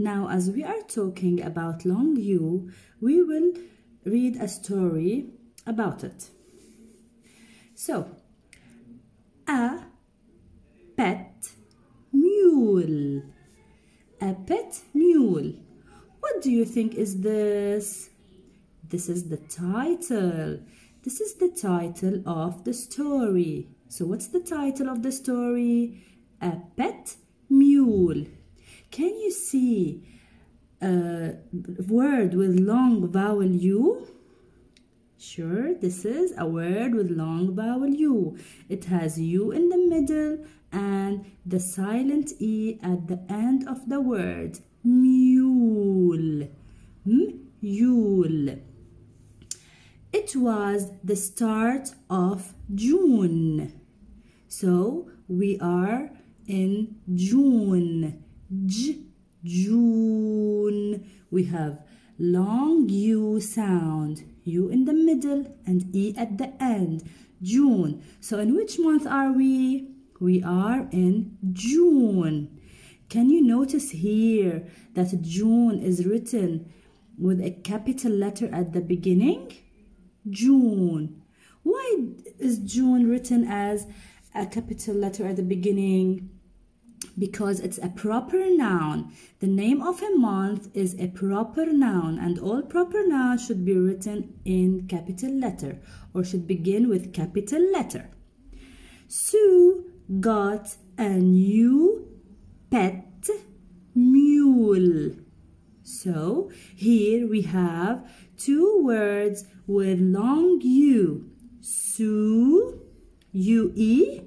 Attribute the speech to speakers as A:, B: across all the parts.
A: Now, as we are talking about long U, we will read a story about it. So, a pet mule. A pet mule. What do you think is this? This is the title. This is the title of the story. So what's the title of the story? A pet mule. Can you see a word with long vowel U? Sure, this is a word with long vowel U. It has U in the middle and the silent E at the end of the word. Mule. Mule. It was the start of June. So we are in June. J, June. We have long U sound. U in the middle and E at the end. June. So in which month are we? We are in June. Can you notice here that June is written with a capital letter at the beginning? June. Why is June written as a capital letter at the beginning? Because it's a proper noun. The name of a month is a proper noun and all proper nouns should be written in capital letter or should begin with capital letter. Sue got a new pet mule. So here we have two words with long U. Sue, U-E,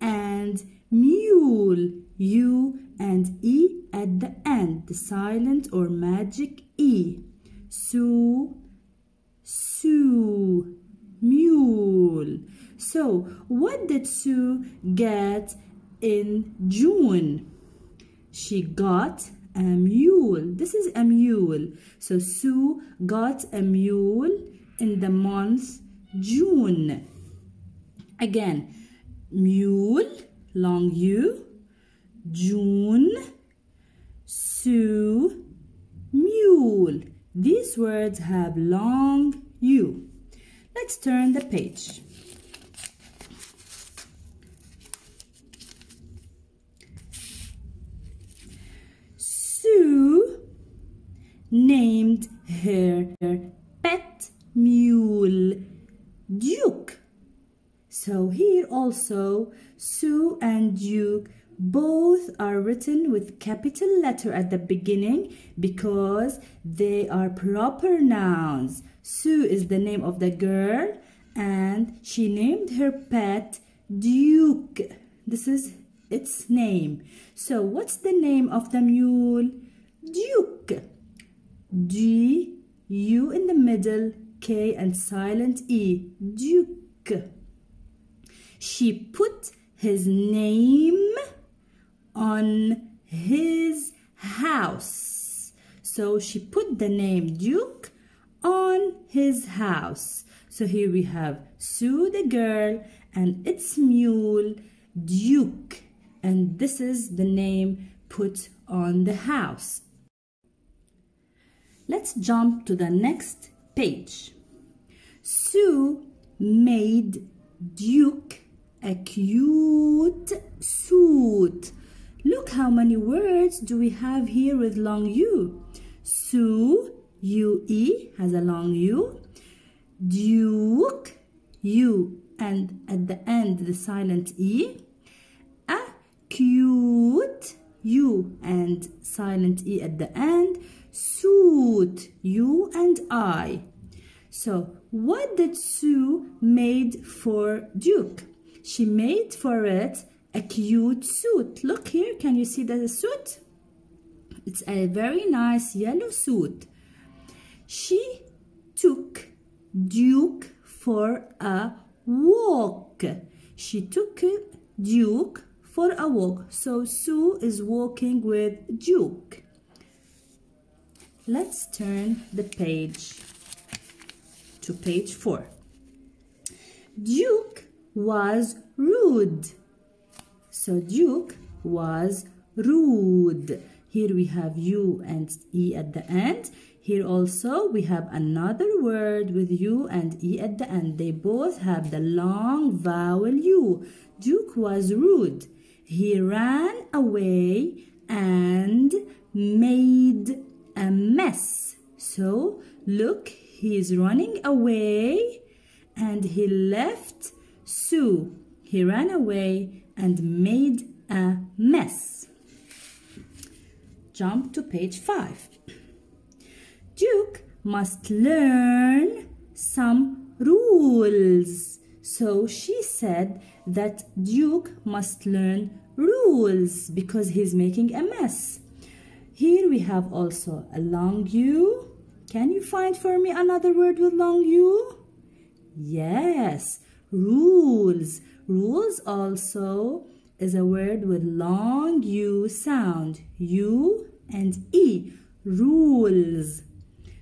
A: and mule, U and E at the end, the silent or magic E. Sue, Sue, mule. So, what did Sue get in June? She got a mule. This is a mule. So Sue got a mule in the month June. Again, mule, long U, June, Sue, mule. These words have long U. Let's turn the page. Sue named her pet mule Duke. So here also Sue and Duke both are written with capital letter at the beginning because they are proper nouns. Sue is the name of the girl and she named her pet Duke. This is its name. So what's the name of the mule? Duke. D, U in the middle, K and silent E, Duke. She put his name on his house. So she put the name Duke on his house. So here we have Sue the girl and its mule Duke. And this is the name put on the house. Let's jump to the next page. Sue made Duke a cute suit. Look how many words do we have here with long U. Sue, U-E, has a long U. Duke, U, and at the end the silent E. A cute, U, and silent E at the end suit, U and I. So what did Sue made for Duke? She made for it a cute suit. Look here, can you see the suit? It's a very nice yellow suit. She took Duke for a walk. She took Duke for a walk. So Sue is walking with Duke. Let's turn the page to page 4. Duke was rude. So Duke was rude. Here we have U and E at the end. Here also we have another word with U and E at the end. They both have the long vowel U. Duke was rude. He ran away and made a mess. So look, he is running away and he left Sue. He ran away and made a mess. Jump to page 5. Duke must learn some rules. So she said that Duke must learn rules because he's making a mess. Here we have also a long U. Can you find for me another word with long U? Yes, rules. Rules also is a word with long U sound. U and E. Rules.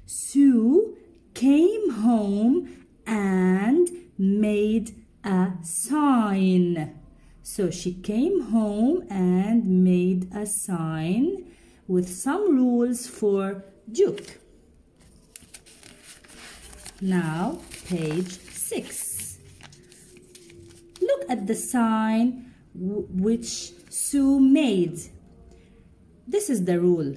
A: Sue came home and made a sign. So she came home and made a sign with some rules for Duke. Now, page 6. At the sign which Sue made. This is the rule.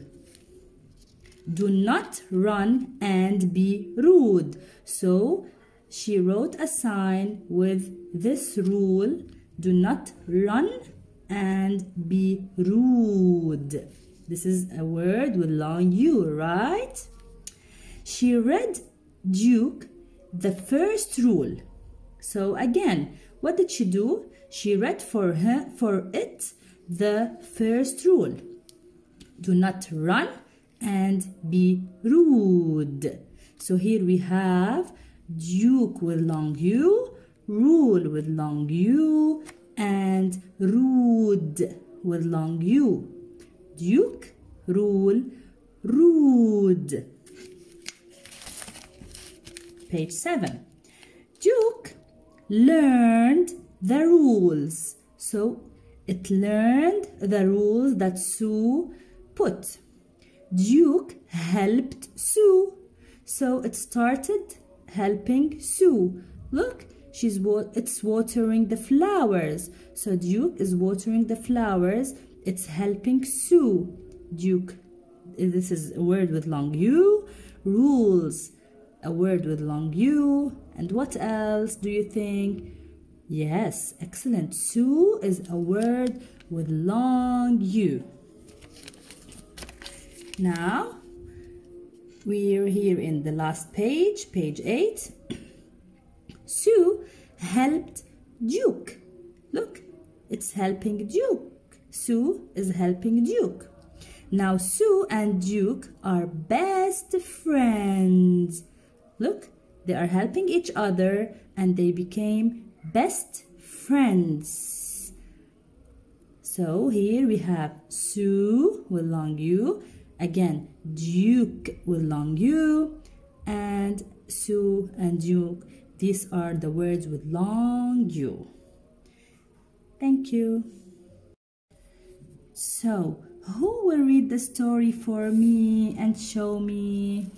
A: Do not run and be rude. So she wrote a sign with this rule. Do not run and be rude. This is a word with long U, right? She read Duke the first rule. So again, what did she do? She read for her for it the first rule. Do not run and be rude. So here we have Duke with long U, rule with long U, and rude with long U. Duke, rule, rude. Page 7. Duke learned the rules. So it learned the rules that Sue put. Duke helped Sue. So it started helping Sue. Look, she's it's watering the flowers. So Duke is watering the flowers. It's helping Sue. Duke, this is a word with long U. Rules, a word with long U. And what else do you think? Yes, excellent. Sue is a word with long U. Now, we're here in the last page, page 8. Sue helped Duke. Look, it's helping Duke. Sue is helping Duke. Now, Sue and Duke are best friends. Look, they are helping each other and they became best friends. So here we have Sue with long U Again, Duke with long U and Sue and Duke. These are the words with long U. Thank you. So, who will read the story for me and show me?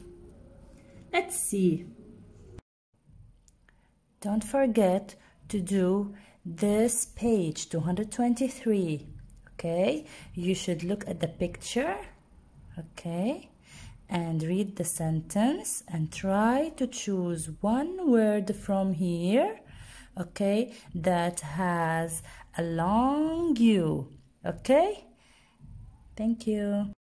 A: Let's see. Don't forget to do this page 223 okay? You should look at the picture okay? And read the sentence and try to choose one word from here okay that has a long U okay? Thank you